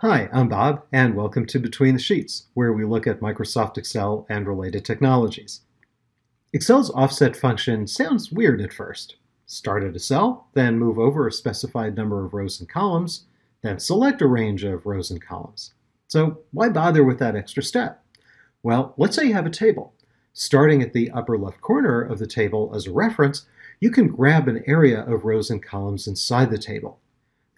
Hi, I'm Bob, and welcome to Between the Sheets, where we look at Microsoft Excel and related technologies. Excel's offset function sounds weird at first. Start at a cell, then move over a specified number of rows and columns, then select a range of rows and columns. So why bother with that extra step? Well, let's say you have a table. Starting at the upper left corner of the table as a reference, you can grab an area of rows and columns inside the table.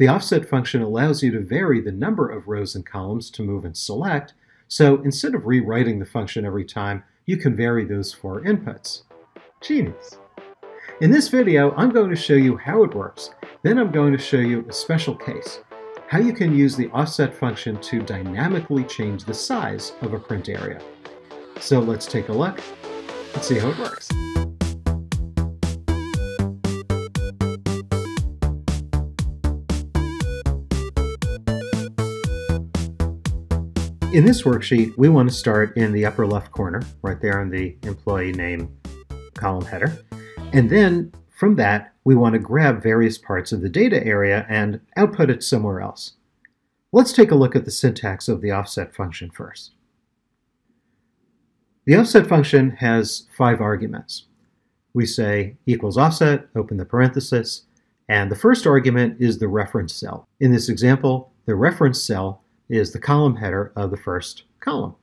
The offset function allows you to vary the number of rows and columns to move and select, so instead of rewriting the function every time, you can vary those four inputs. Genius! In this video, I'm going to show you how it works. Then I'm going to show you a special case, how you can use the offset function to dynamically change the size of a print area. So let's take a look and see how it works. In this worksheet, we want to start in the upper left corner, right there in the employee name column header. And then from that, we want to grab various parts of the data area and output it somewhere else. Let's take a look at the syntax of the offset function first. The offset function has five arguments. We say equals offset, open the parenthesis, and the first argument is the reference cell. In this example, the reference cell is the column header of the first column.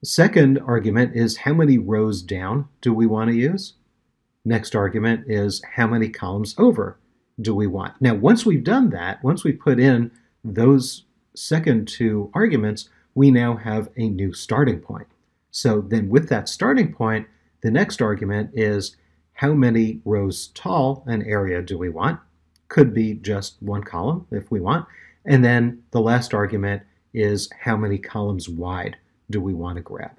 The second argument is how many rows down do we want to use? Next argument is how many columns over do we want? Now, once we've done that, once we put in those second two arguments, we now have a new starting point. So then with that starting point, the next argument is how many rows tall an area do we want? Could be just one column if we want. And then the last argument is how many columns wide do we want to grab.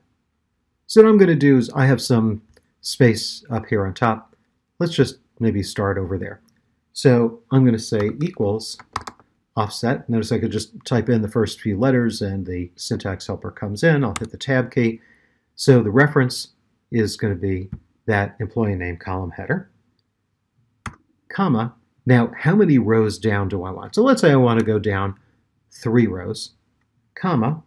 So what I'm going to do is I have some space up here on top. Let's just maybe start over there. So I'm going to say equals offset. Notice I could just type in the first few letters and the syntax helper comes in. I'll hit the tab key. So the reference is going to be that employee name column header, comma, now, how many rows down do I want? So let's say I want to go down three rows, comma,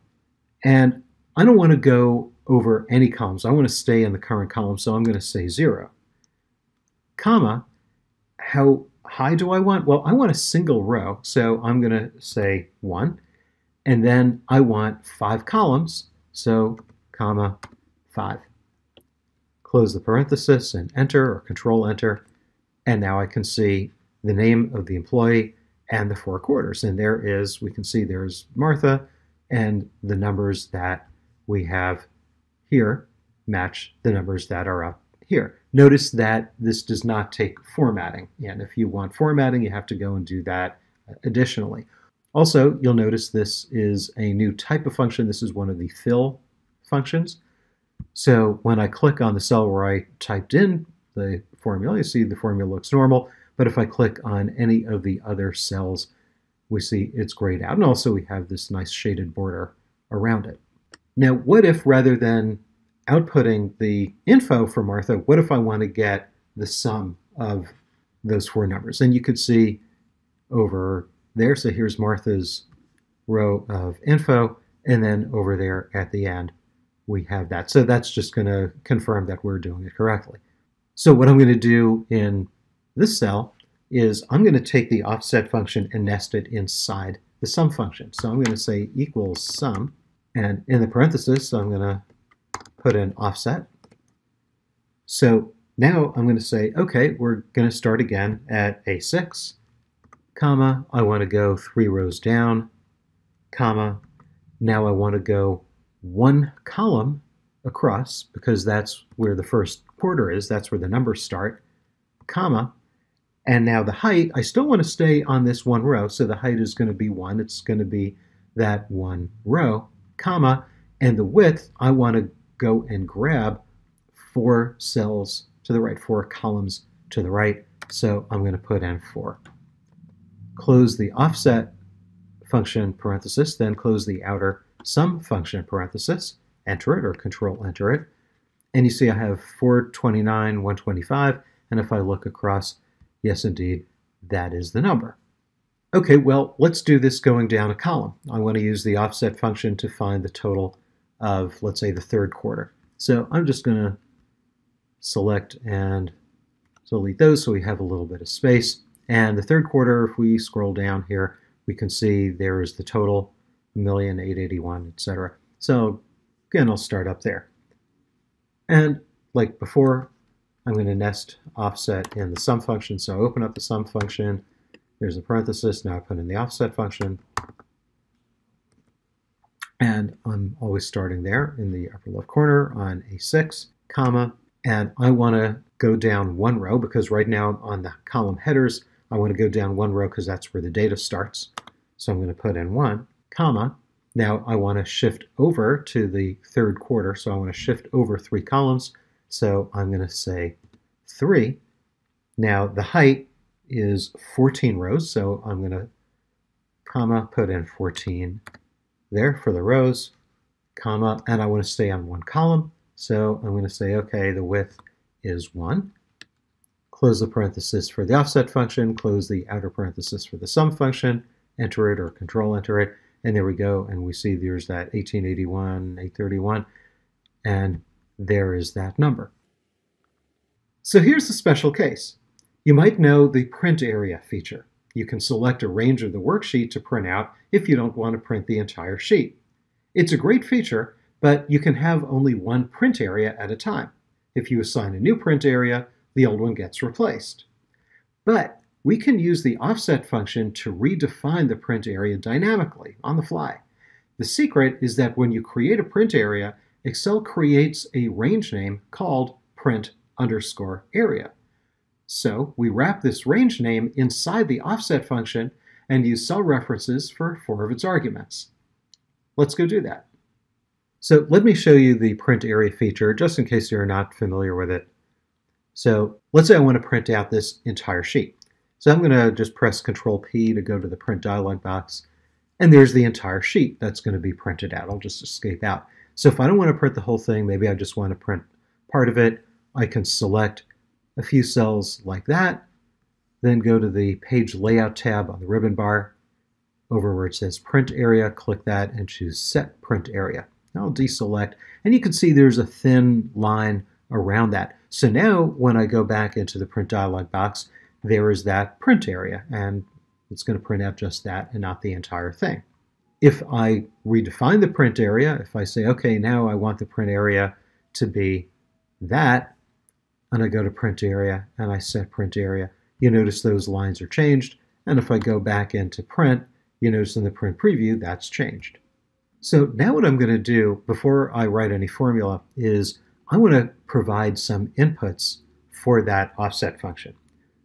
and I don't want to go over any columns. I want to stay in the current column, so I'm going to say zero, comma, how high do I want? Well, I want a single row, so I'm going to say one, and then I want five columns, so comma, five. Close the parenthesis and enter or control enter, and now I can see the name of the employee, and the four quarters. And there is, we can see there's Martha, and the numbers that we have here match the numbers that are up here. Notice that this does not take formatting. And if you want formatting, you have to go and do that additionally. Also, you'll notice this is a new type of function. This is one of the fill functions. So when I click on the cell where I typed in the formula, you see the formula looks normal. But if I click on any of the other cells, we see it's grayed out. And also we have this nice shaded border around it. Now, what if rather than outputting the info for Martha, what if I want to get the sum of those four numbers? And you could see over there, so here's Martha's row of info, and then over there at the end, we have that. So that's just going to confirm that we're doing it correctly. So what I'm going to do in this cell is I'm going to take the offset function and nest it inside the sum function. So I'm going to say equals sum, and in the parenthesis, I'm going to put an offset. So now I'm going to say, okay, we're going to start again at A6, comma, I want to go three rows down, comma, now I want to go one column across because that's where the first quarter is, that's where the numbers start, comma, and now the height, I still want to stay on this one row, so the height is going to be 1. It's going to be that one row, comma, and the width, I want to go and grab four cells to the right, four columns to the right, so I'm going to put in 4. Close the offset function parenthesis, then close the outer sum function parenthesis, enter it or control enter it, and you see I have 429, 125, and if I look across Yes, indeed, that is the number. Okay, well, let's do this going down a column. I want to use the offset function to find the total of, let's say, the third quarter. So I'm just going to select and delete those so we have a little bit of space. And the third quarter, if we scroll down here, we can see there is the total, million, eight eighty one, etc. So again, I'll start up there. And like before, I'm going to nest offset in the sum function. So I open up the sum function, there's a parenthesis, now I put in the offset function. And I'm always starting there in the upper left corner on A6, comma, and I want to go down one row because right now on the column headers, I want to go down one row because that's where the data starts. So I'm going to put in one, comma. Now I want to shift over to the third quarter, so I want to shift over three columns. So I'm going to say three. Now the height is 14 rows, so I'm going to comma, put in 14 there for the rows, comma, and I want to stay on one column. So I'm going to say, okay, the width is 1. Close the parenthesis for the offset function, close the outer parenthesis for the sum function, enter it or control enter it, and there we go. And we see there's that 1881, 831, and there is that number. So here's the special case. You might know the print area feature. You can select a range of the worksheet to print out if you don't want to print the entire sheet. It's a great feature, but you can have only one print area at a time. If you assign a new print area, the old one gets replaced. But we can use the offset function to redefine the print area dynamically on the fly. The secret is that when you create a print area, Excel creates a range name called print underscore area. So we wrap this range name inside the offset function and use cell references for four of its arguments. Let's go do that. So let me show you the print area feature just in case you're not familiar with it. So let's say I want to print out this entire sheet. So I'm going to just press Control P to go to the print dialog box. And there's the entire sheet that's going to be printed out. I'll just escape out. So if I don't want to print the whole thing, maybe I just want to print part of it, I can select a few cells like that, then go to the Page Layout tab on the ribbon bar, over where it says Print Area, click that and choose Set Print Area. I'll deselect, and you can see there's a thin line around that. So now when I go back into the print dialog box, there is that print area, and it's going to print out just that and not the entire thing. If I redefine the print area, if I say, okay, now I want the print area to be that, and I go to print area and I set print area, you notice those lines are changed. And if I go back into print, you notice in the print preview that's changed. So now what I'm going to do before I write any formula is I want to provide some inputs for that offset function.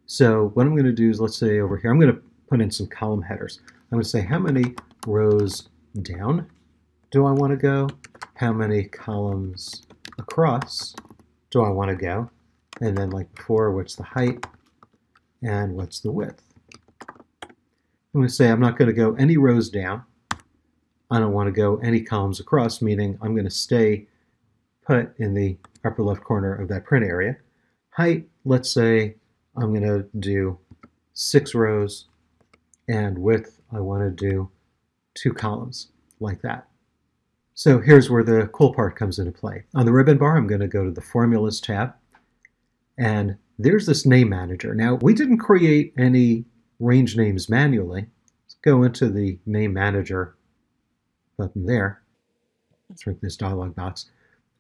So what I'm going to do is let's say over here, I'm going to put in some column headers. I'm going to say how many rows down do I want to go? How many columns across do I want to go? And then like before, what's the height and what's the width? I'm going to say I'm not going to go any rows down. I don't want to go any columns across, meaning I'm going to stay put in the upper left corner of that print area. Height, let's say I'm going to do six rows, and width, I want to do two columns, like that. So here's where the cool part comes into play. On the ribbon bar, I'm going to go to the Formulas tab, and there's this name manager. Now, we didn't create any range names manually. Let's go into the name manager button there. Let's shrink this dialog box.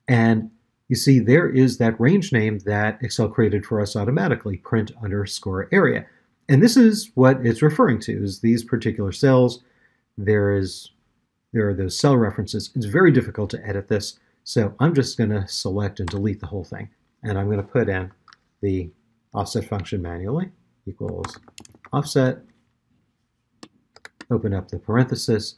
And you see there is that range name that Excel created for us automatically, print underscore area. And this is what it's referring to, is these particular cells. There is there are those cell references. It's very difficult to edit this, so I'm just going to select and delete the whole thing. And I'm going to put in the offset function manually, equals offset, open up the parenthesis,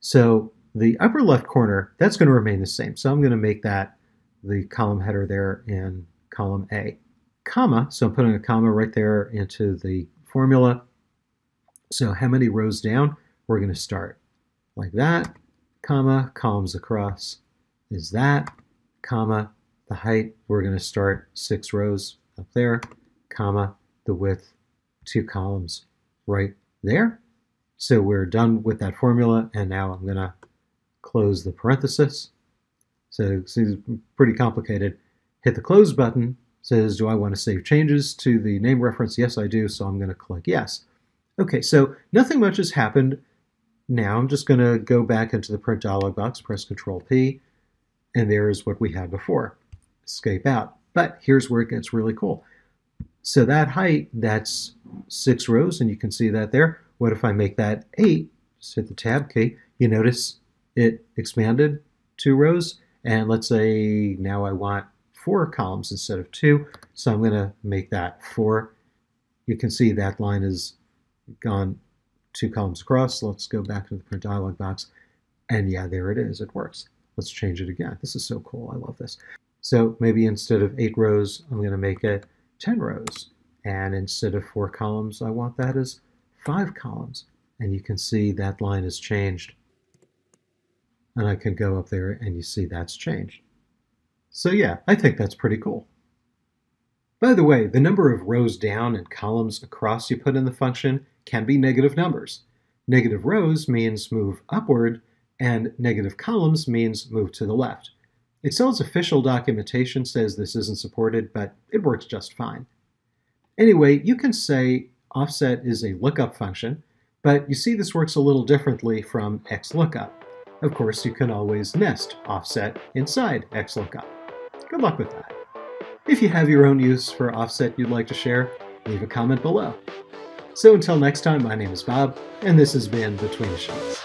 so the upper left corner, that's going to remain the same. So I'm going to make that the column header there in column A. Comma, so I'm putting a comma right there into the formula. So how many rows down? We're going to start like that, comma, columns across is that, comma, the height, we're going to start six rows up there, comma, the width, two columns right there. So we're done with that formula, and now I'm going to close the parenthesis. So it's pretty complicated. Hit the close button, says, do I want to save changes to the name reference? Yes, I do, so I'm going to click yes. Okay, so nothing much has happened. Now I'm just going to go back into the print dialog box, press Control P, and there's what we had before. Escape out. But here's where it gets really cool. So that height, that's six rows, and you can see that there. What if I make that eight? Just hit the tab key. You notice it expanded two rows. And let's say now I want four columns instead of two. So I'm going to make that four. You can see that line has gone two columns across. Let's go back to the print dialog box. And yeah, there it is. It works. Let's change it again. This is so cool. I love this. So maybe instead of eight rows, I'm going to make it 10 rows. And instead of four columns, I want that as five columns. And you can see that line has changed. And I can go up there and you see that's changed. So yeah, I think that's pretty cool. By the way, the number of rows down and columns across you put in the function can be negative numbers. Negative rows means move upward, and negative columns means move to the left. Excel's official documentation says this isn't supported, but it works just fine. Anyway, you can say offset is a lookup function, but you see this works a little differently from xlookup. Of course, you can always nest offset inside xlookup. Good luck with that. If you have your own use for offset you'd like to share, leave a comment below. So until next time, my name is Bob, and this has been Between the Sheets.